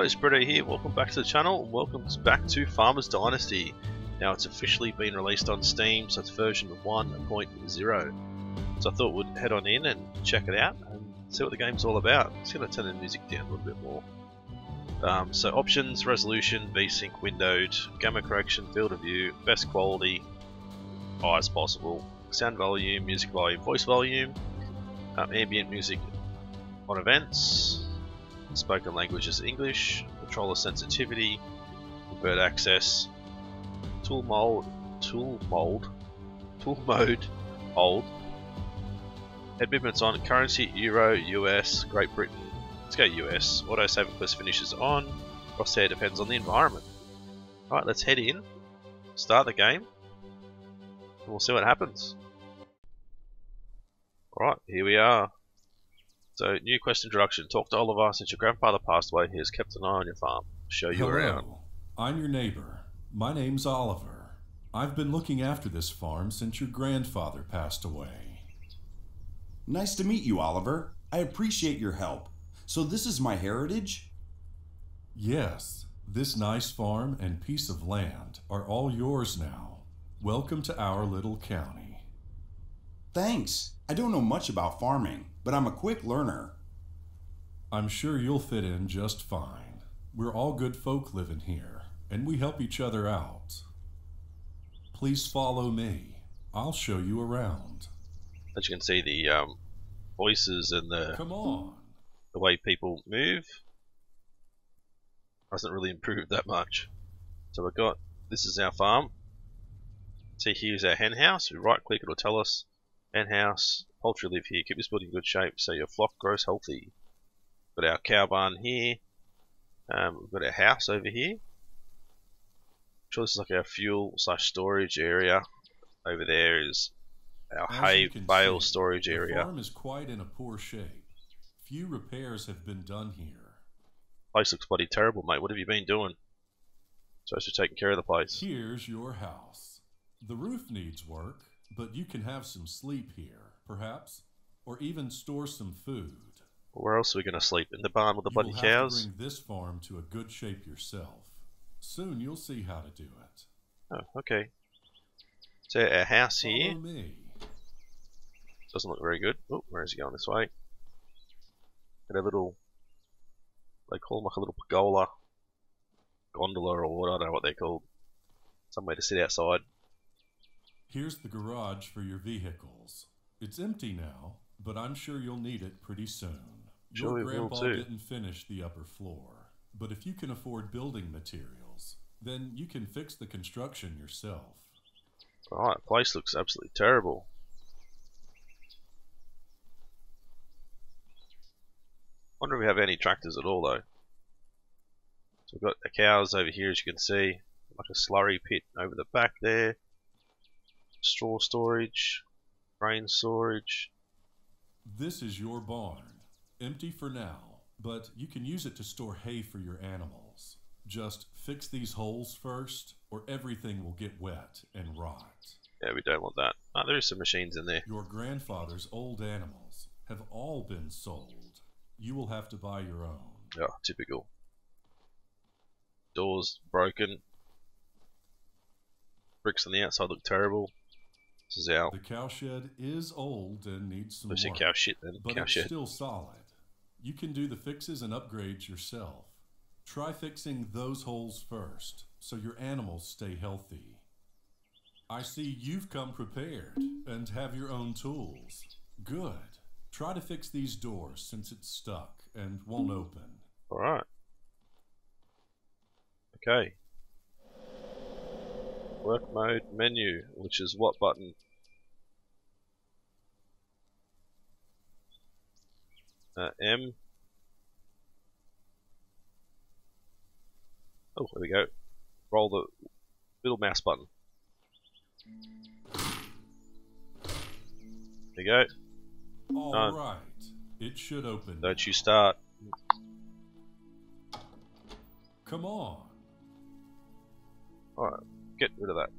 Guys, Britto here, welcome back to the channel, welcome back to Farmers Dynasty. Now it's officially been released on Steam, so it's version 1.0. So I thought we'd head on in and check it out and see what the game's all about. I'm just going to turn the music down a little bit more. Um, so options, resolution, VSync windowed, gamma correction, field of view, best quality, highest possible, sound volume, music volume, voice volume, um, ambient music on events, spoken language is English, controller sensitivity, convert axis, tool mold, tool mold, tool mode, hold, head movements on, currency, Euro, US, Great Britain, let's go US, auto saving quest finishes on, crosshair depends on the environment. Alright, let's head in, start the game, and we'll see what happens. Alright, here we are. So, new quest introduction. Talk to Oliver. Since your grandfather passed away, he has kept an eye on your farm. Show you Hello. around. I'm your neighbor. My name's Oliver. I've been looking after this farm since your grandfather passed away. Nice to meet you, Oliver. I appreciate your help. So, this is my heritage? Yes, this nice farm and piece of land are all yours now. Welcome to our little county. Thanks. I don't know much about farming, but I'm a quick learner. I'm sure you'll fit in just fine. We're all good folk living here, and we help each other out. Please follow me. I'll show you around. As you can see, the um, voices and the, Come on. the way people move hasn't really improved that much. So we've got, this is our farm. See here's our hen house. We right click, it'll tell us hen house, poultry live here. Keep this building in good shape so your flock grows healthy. Got our cow barn here. Um, we've got our house over here. sure this is like our fuel slash storage area. Over there is our As hay bale see, storage area. The farm is quite in a poor shape. Few repairs have been done here. Place looks bloody terrible, mate. What have you been doing? Supposed to be taking care of the place. Here's your house. The roof needs work, but you can have some sleep here, perhaps, or even store some food. Where else are we going to sleep? In the barn with the bloody will have cows? to bring this farm to a good shape yourself. Soon you'll see how to do it. Oh, okay. So a house here doesn't look very good. Oh, where is he going? This way. Got a little, they call them like a little pergola, gondola or what, I don't know what they're called. Somewhere to sit outside. Here's the garage for your vehicles. It's empty now, but I'm sure you'll need it pretty soon. Your grandpa didn't finish the upper floor, but if you can afford building materials, then you can fix the construction yourself. Alright, place looks absolutely terrible. Wonder if we have any tractors at all though. So we've got the cows over here as you can see. Like a slurry pit over the back there. Straw storage. Grain storage. This is your barn, empty for now, but you can use it to store hay for your animals. Just fix these holes first, or everything will get wet and rot. Yeah, we don't want that. Ah, there is some machines in there. Your grandfather's old animals have all been sold. You will have to buy your own. Oh, typical. Doors broken. Bricks on the outside look terrible. This is our The cowshed is old and needs some work, cow shit then. but Cow it's shit. still solid. You can do the fixes and upgrades yourself. Try fixing those holes first, so your animals stay healthy. I see you've come prepared and have your own tools. Good. Try to fix these doors since it's stuck and won't open. Alright. Okay. Work mode menu, which is what button? Uh, M. Oh, there we go. Roll the middle mouse button. There you go. All right. It should open. Don't you start. Come on. Alright, get rid of that.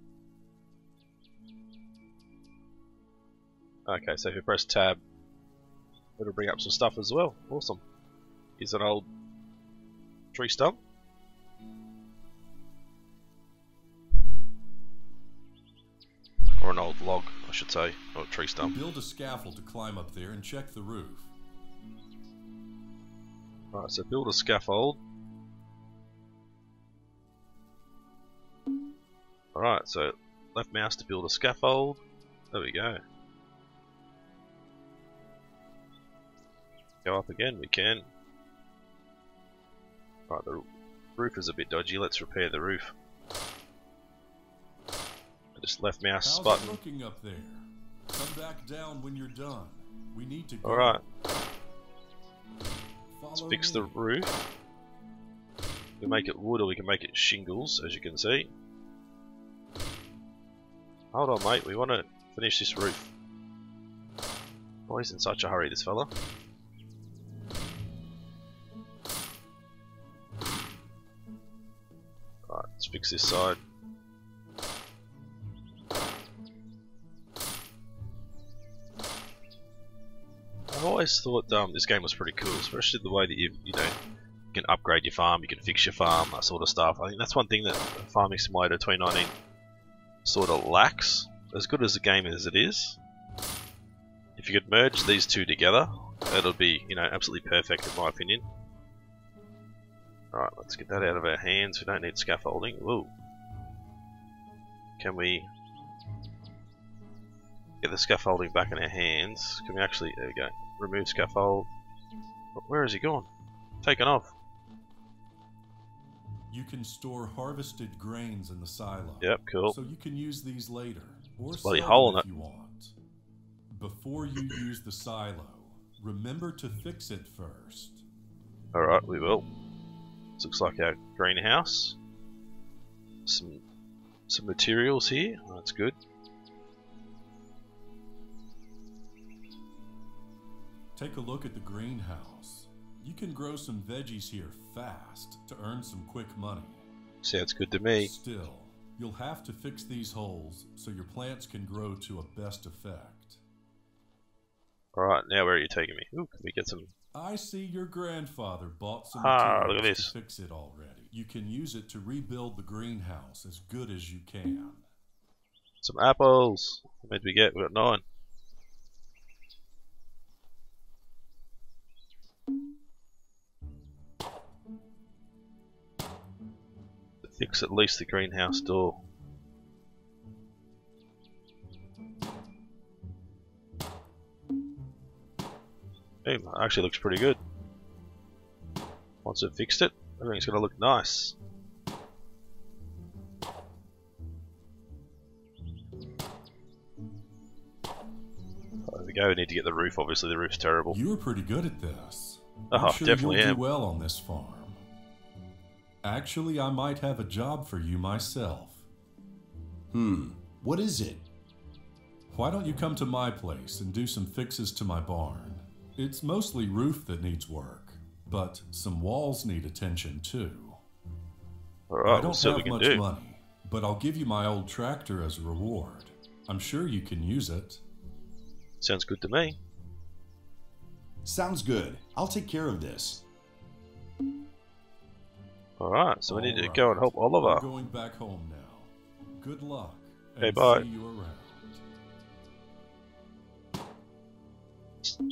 Okay, so if you press tab, it'll bring up some stuff as well. Awesome. Here's an old Tree stump. Or an old log, I should say, or a tree stump. Build a scaffold to climb up there and check the roof. Right, so build a scaffold. Alright, so left mouse to build a scaffold. There we go. Go up again, we can. Right, the roof is a bit dodgy, let's repair the roof. Just left mouse How's button. looking up there? Come back down when you're done. We need to go. Alright, let's fix the roof. We can make it wood or we can make it shingles, as you can see. Hold on, mate. We want to finish this roof. Why is in such a hurry, this fella? Right, let's fix this side. I've always thought um, this game was pretty cool, especially the way that you you know you can upgrade your farm, you can fix your farm, that sort of stuff. I think that's one thing that Farming Simulator 2019 sort of lacks. As good as the game as it is, if you could merge these two together, it'll be you know absolutely perfect in my opinion. Alright, let's get that out of our hands. We don't need scaffolding. Whoa. Can we get the scaffolding back in our hands? Can we actually, there we go, remove scaffold. Where has he gone? Taken off. You can store harvested grains in the silo. Yep, cool. So you can use these later, or It's bloody sell hole them if you want. Before you use the silo, remember to fix it first. Alright, we will. This looks like our greenhouse. Some some materials here. That's good. Take a look at the greenhouse. You can grow some veggies here fast to earn some quick money. Sounds good to me. Still, you'll have to fix these holes so your plants can grow to a best effect. Alright, now where are you taking me? Ooh, can we get some I see your grandfather bought some Ah, look at this. to fix it already. You can use it to rebuild the greenhouse as good as you can. some apples? How many did we get? We got nine. Fix at least the greenhouse door. Boom, actually looks pretty good. Once I've fixed it, everything's gonna look nice. Oh, there we go, we need to get the roof, obviously the roof's terrible. You were pretty good at this. Oh, I'm sure definitely you'll am. do well on this farm. Actually, I might have a job for you myself. Hmm, what is it? Why don't you come to my place and do some fixes to my barn? It's mostly roof that needs work, but some walls need attention too. I don't we'll see what we have much do. money, but I'll give you my old tractor as a reward. I'm sure you can use it. Sounds good to me. Sounds good. I'll take care of this. Alright, so we need to go and help I'm Oliver. going back home now. Good luck. Hey, bye. See you around.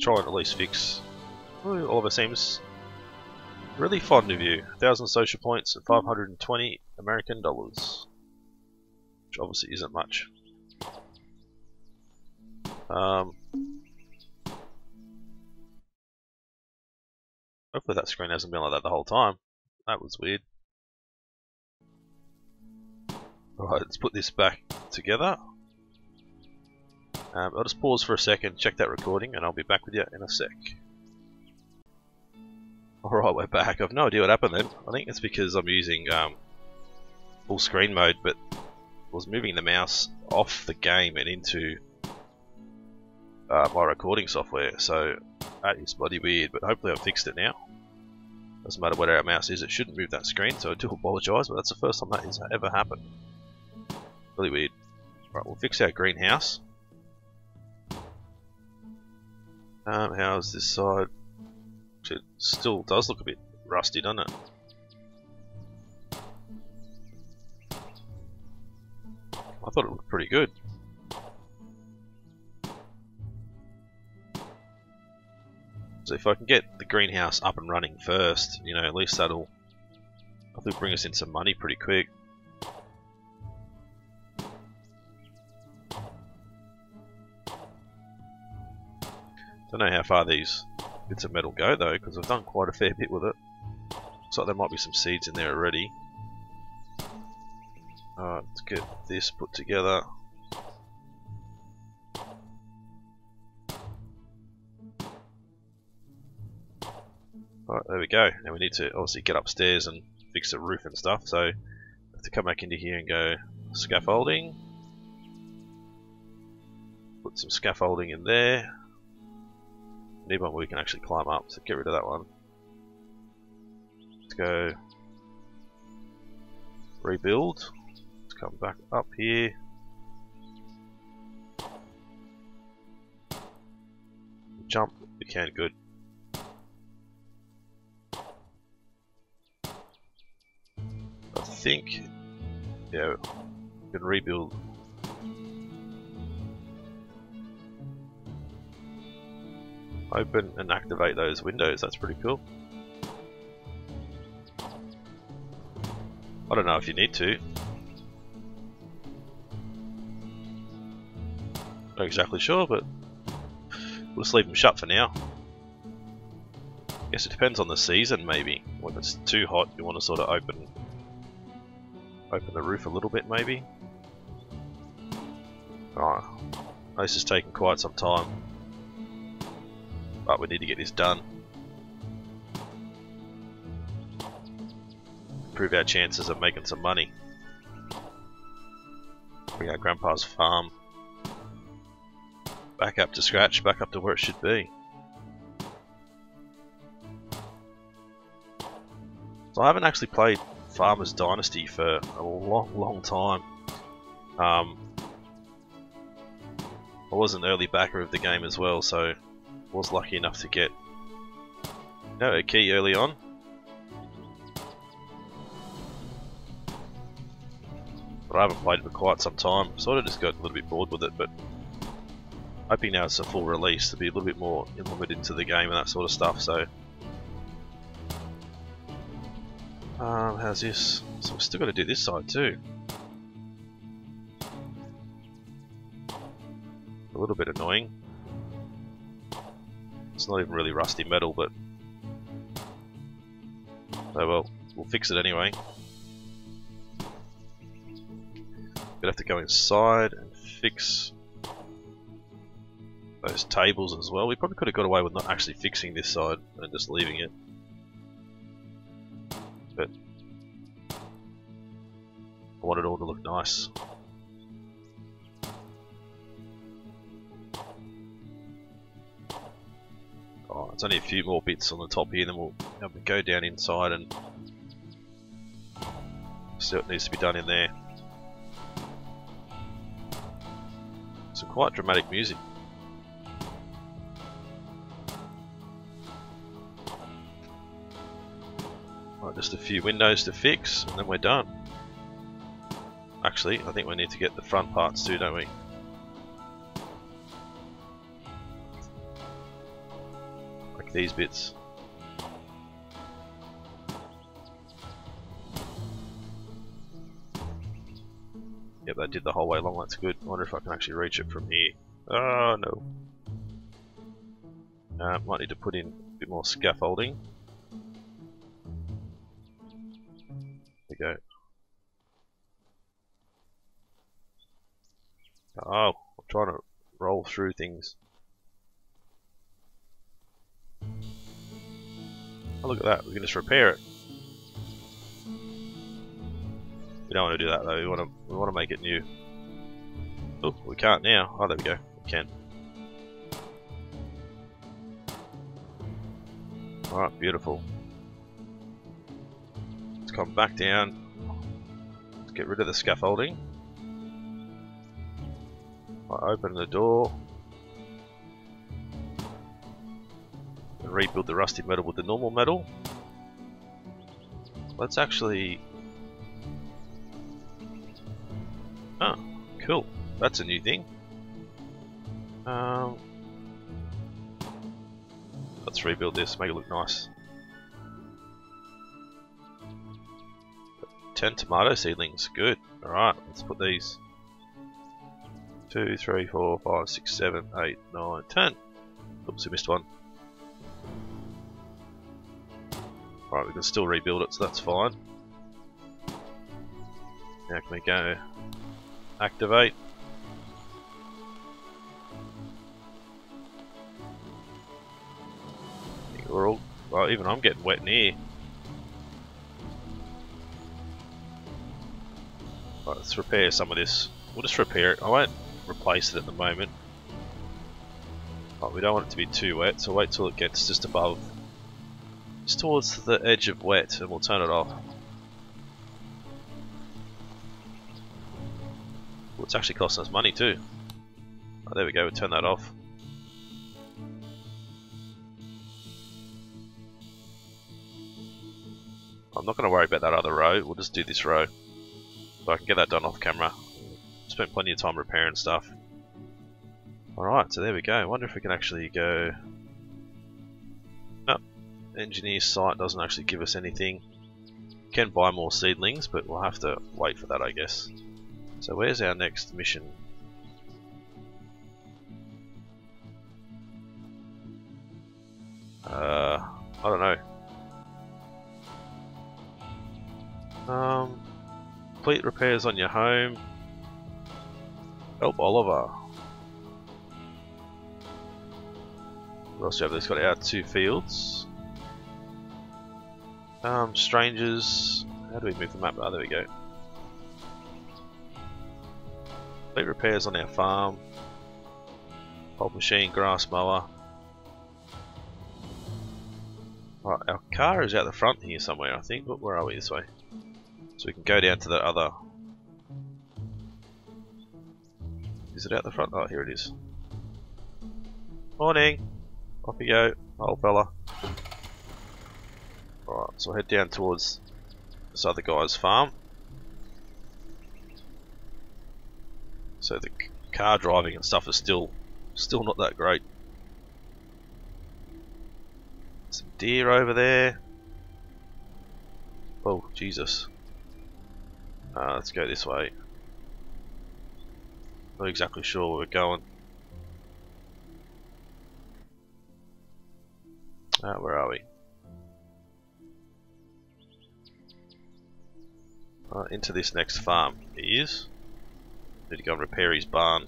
Try and at least fix. Ooh, Oliver seems really fond of you. 1,000 social points and 520 American dollars. Which obviously isn't much. Um, hopefully that screen hasn't been like that the whole time. That was weird. Alright, let's put this back together. Um, I'll just pause for a second, check that recording, and I'll be back with you in a sec. Alright, we're back. I've no idea what happened then. I think it's because I'm using um, full screen mode, but I was moving the mouse off the game and into uh, my recording software, so that is bloody weird, but hopefully I've fixed it now. Doesn't matter where our mouse is, it shouldn't move that screen, so I do apologise, but that's the first time that has ever happened. Really weird. Right, we'll fix our greenhouse. Um, how's this side? It still does look a bit rusty, doesn't it? I thought it looked pretty good. So if I can get the greenhouse up and running first, you know, at least that'll think bring us in some money pretty quick. Don't know how far these bits of metal go though, because I've done quite a fair bit with it. Looks like there might be some seeds in there already. Alright, let's get this put together. Alright, there we go. Now we need to obviously get upstairs and fix the roof and stuff, so I have to come back into here and go scaffolding. Put some scaffolding in there. Need one where we can actually climb up, so get rid of that one. Let's go rebuild. Let's come back up here. Jump, we can, good. Think, yeah, we can rebuild. Open and activate those windows, that's pretty cool. I don't know if you need to. Not exactly sure, but we'll just leave them shut for now. Guess it depends on the season, maybe. When it's too hot, you want to sort of open open the roof a little bit, maybe. Alright, this is taking quite some time, but we need to get this done. Improve our chances of making some money. Bring our grandpa's farm back up to scratch, back up to where it should be. So I haven't actually played Farmers Dynasty for a long, long time. Um, I was an early backer of the game as well, so was lucky enough to get you know, a key early on. But I haven't played it for quite some time. Sort of just got a little bit bored with it, but hoping now it's a full release to be a little bit more implemented into the game and that sort of stuff. So, um, how's this? So we've still got to do this side too. A little bit annoying. It's not even really rusty metal, but oh well, we'll fix it anyway. Gonna have to go inside and fix those tables as well. We probably could have got away with not actually fixing this side and just leaving it. I want it all to look nice. Oh, it's only a few more bits on the top here, then we'll go down inside and see what needs to be done in there. Some quite dramatic music. Right, just a few windows to fix and then we're done. Actually, I think we need to get the front parts too, don't we? Like these bits. Yep, that did the whole way along, that's good. I wonder if I can actually reach it from here. Oh no. Uh, might need to put in a bit more scaffolding. There we go. Oh, I'm trying to roll through things. Oh, look at that. We can just repair it. We don't want to do that though. We want to we want to make it new. Oh, we can't now. Oh, there we go. We can. All right, beautiful. Let's come back down. Let's get rid of the scaffolding. I open the door and rebuild the rusty metal with the normal metal. Let's actually Oh, Cool. That's a new thing. Um, let's rebuild this, make it look nice. 10 tomato seedlings, good. Alright, let's put these. 2, 3, 4, 5, 6, 7, 8, 9, 10. Oops, I missed one. Alright, we can still rebuild it, so that's fine. Now can we go activate? We're all, well, even I'm getting wet in here. Right, let's repair some of this. We'll just repair it. I won't replace it at the moment. But we don't want it to be too wet, so wait till it gets just above, just towards the edge of wet, and we'll turn it off. Well, it's actually costing us money too. Oh, there we go, we'll turn that off. I'm not going to worry about that other row, we'll just do this row. So I can get that done off camera. Spent plenty of time repairing stuff. Alright, so there we go. I wonder if we can actually go... No, engineer site doesn't actually give us anything. Can buy more seedlings, but we'll have to wait for that I guess. So where's our next mission? Uh, I don't know. Um, complete repairs on your home. Help Oliver. What else do we have? This got our two fields. Um, strangers. How do we move the map? Oh, there we go. Complete repairs on our farm. Pulp machine, grass mower. Right, our car is out the front here somewhere, I think. But where are we? This way. So we can go down to the other. Is it out the front? Oh, here it is. Morning. Off you go, old fella. Alright, so head down towards this other guy's farm. So the car driving and stuff is still still not that great. Some deer over there. Oh, Jesus. Uh, let's go this way. Not exactly sure where we're going. Uh, where are we? Uh, into this next farm. He is. Need to go and repair his barn.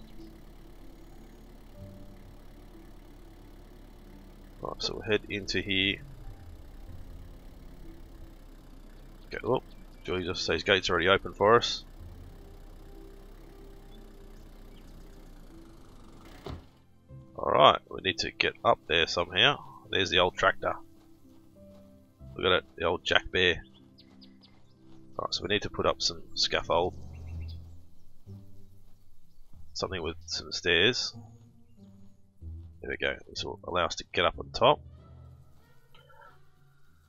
Right, so we'll head into here. Okay, oh, Julie just says gate's already open for us. Alright, we need to get up there somehow. There's the old tractor. Look at it, the old Jack Bear. Alright, so we need to put up some scaffold. Something with some stairs. There we go. This will allow us to get up on top.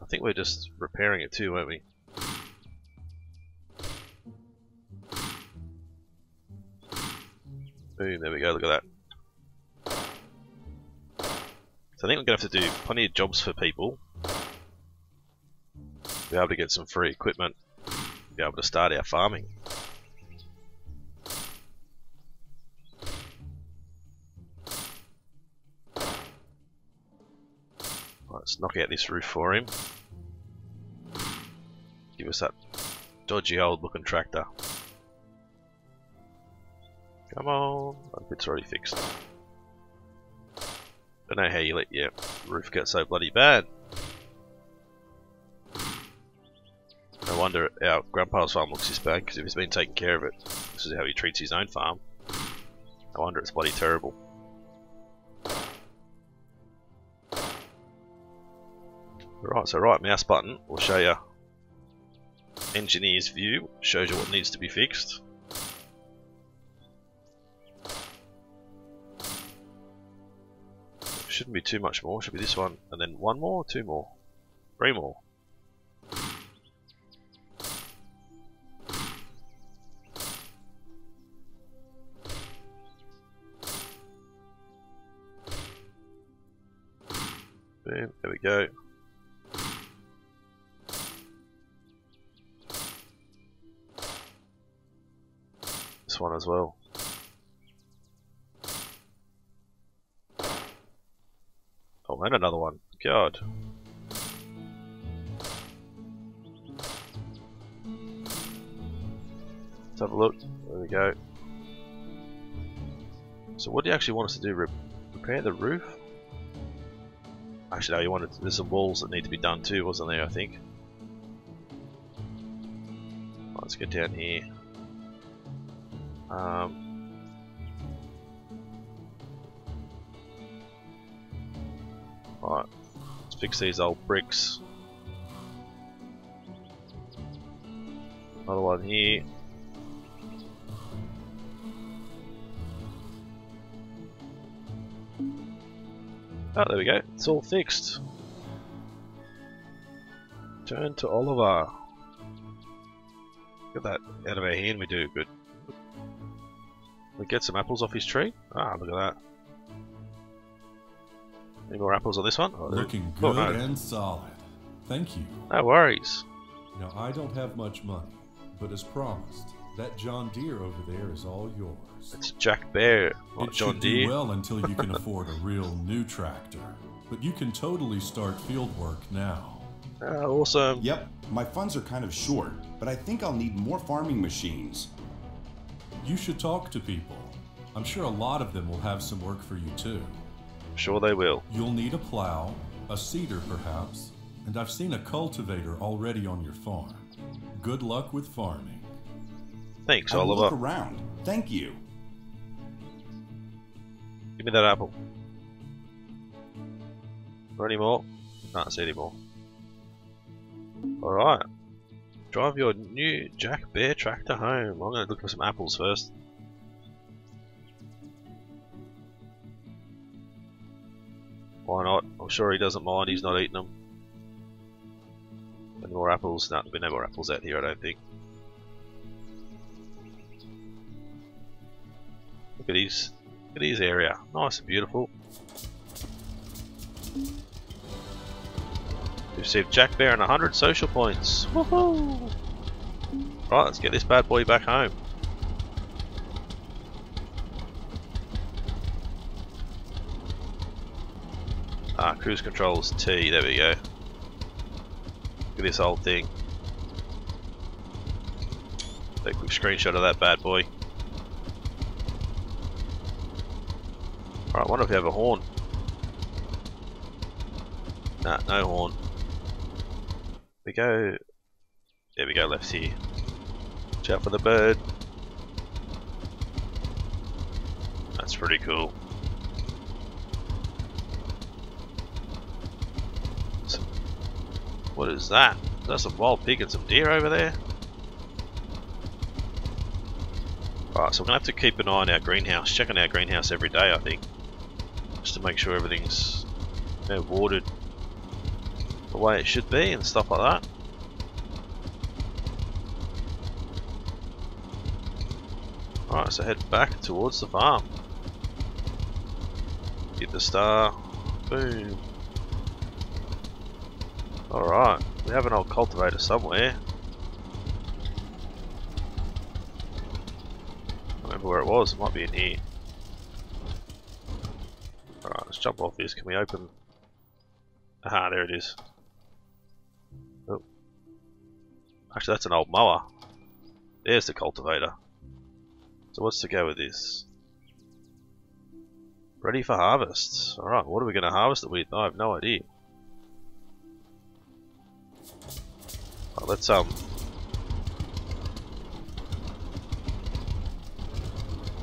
I think we're just repairing it too, weren't we? Boom, there we go, look at that. So I think we're going to have to do plenty of jobs for people. Be able to get some free equipment. Be able to start our farming. let's knock out this roof for him. Give us that dodgy old looking tractor. Come on. It's already fixed. I don't know how you let your roof get so bloody bad. No wonder our grandpa's farm looks this bad, because if he's been taking care of it, this is how he treats his own farm. No wonder it's bloody terrible. Right, so right mouse button will show you engineer's view, shows you what needs to be fixed. shouldn't be too much more. Should be this one, and then one more, two more, three more. Boom, there we go. This one as well. And another one. God. Let's have a look. There we go. So what do you actually want us to do? Re repair the roof? Actually, no, you wanted there's some walls that need to be done too, wasn't there? I think. Let's get down here. Um, fix these old bricks. Another one here. Oh, there we go. It's all fixed. Turn to Oliver. Get that out of our hand, we do good. We get some apples off his tree. Ah, look at that. Any more apples on this one? Oh, Looking oh, good no. and solid. Thank you. no worries. Now, I don't have much money, but as promised, that John Deere over there is all yours. It's Jack Bear, not it John Deere. do well until you can afford a real new tractor. But you can totally start field work now. Ah, awesome. Yep, my funds are kind of short, but I think I'll need more farming machines. You should talk to people. I'm sure a lot of them will have some work for you too. Sure they will. You'll need a plow, a seeder perhaps, and I've seen a cultivator already on your farm. Good luck with farming. Thanks, I will look around. Thank you. Give me that apple. Or any more? Can't see any more. Alright. Drive your new Jack Bear tractor home. I'm going to look for some apples first. Why not? I'm sure he doesn't mind, he's not eating them. Any more apples? No, there'll be no more apples out here, I don't think. Look at his, look at his area. Nice and beautiful. Received Jack Bear and 100 social points. Woohoo! Right, let's get this bad boy back home. Ah, cruise controls T, there we go. Look at this old thing. Take a quick screenshot of that bad boy. Alright, wonder if we have a horn. Nah, no horn. We go. There we go, left here. Watch out for the bird. That's pretty cool. What is that? Is that some wild pig and some deer over there? Alright, so we're gonna have to keep an eye on our greenhouse, checking our greenhouse every day I think. Just to make sure everything's you know, watered the way it should be and stuff like that. Alright, so head back towards the farm. Get the star. Boom. Alright, we have an old cultivator somewhere. I remember where it was, it might be in here. Alright, let's jump off this. Can we open? Aha, there it is. Oh. Actually, that's an old mower. There's the cultivator. So what's to go with this? Ready for harvest. Alright, what are we going to harvest it with? I have no idea. Oh, let's um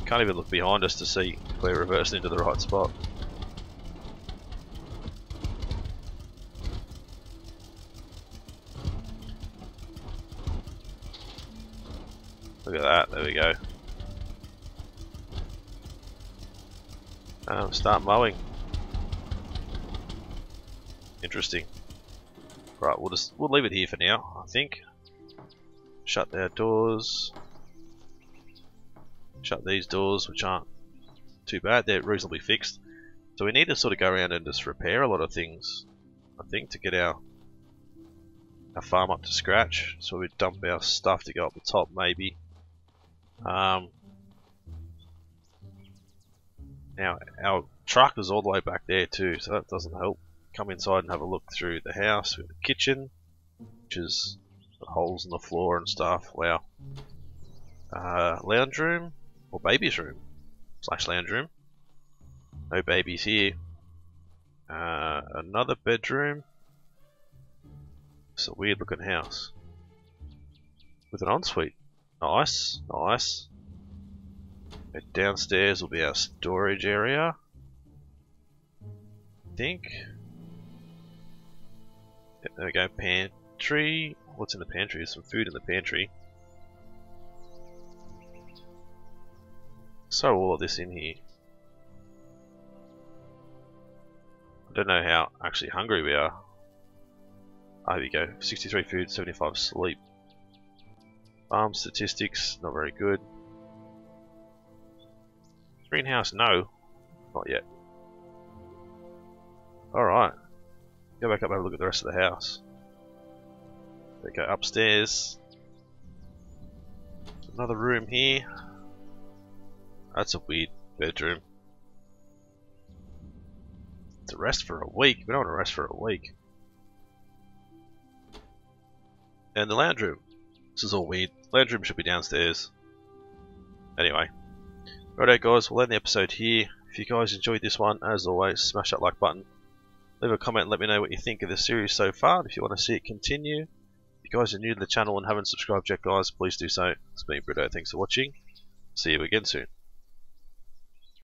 Can't even look behind us to see if we're reversing into the right spot. Look at that, there we go. Um, start mowing. Interesting. Right, we'll just we'll leave it here for now, I think. Shut our doors. Shut these doors, which aren't too bad, they're reasonably fixed. So we need to sort of go around and just repair a lot of things. I think, to get our our farm up to scratch. So we dump our stuff to go up the top, maybe. Um, now our truck is all the way back there too, so that doesn't help. Come inside and have a look through the house. We have the kitchen, which is holes in the floor and stuff. Wow. Uh, lounge room or baby's room slash lounge room. No babies here. Uh, another bedroom. It's a weird looking house with an ensuite. Nice, nice. And downstairs will be our storage area. I think. Yep, there we go. Pantry. What's in the pantry? There's some food in the pantry. So all of this in here. I don't know how actually hungry we are. Ah, here we go. 63 food, 75 sleep. Farm statistics, not very good. Greenhouse, no. Not yet. Alright. Go back up and have a look at the rest of the house. We go, upstairs. Another room here. That's a weird bedroom. To rest for a week. We don't want to rest for a week. And the lounge room. This is all weird. Lounge room should be downstairs. Anyway. Righto guys, we'll end the episode here. If you guys enjoyed this one, as always, smash that like button. Leave a comment let me know what you think of the series so far. If you want to see it continue. If you guys are new to the channel and haven't subscribed yet guys, please do so. It's been Britto, thanks for watching. See you again soon.